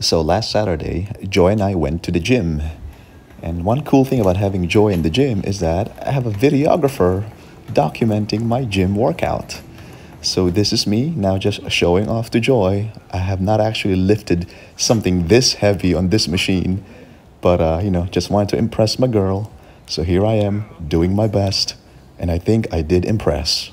So last Saturday, Joy and I went to the gym. And one cool thing about having Joy in the gym is that I have a videographer documenting my gym workout. So this is me now just showing off to Joy. I have not actually lifted something this heavy on this machine, but uh, you know, just wanted to impress my girl. So here I am doing my best, and I think I did impress.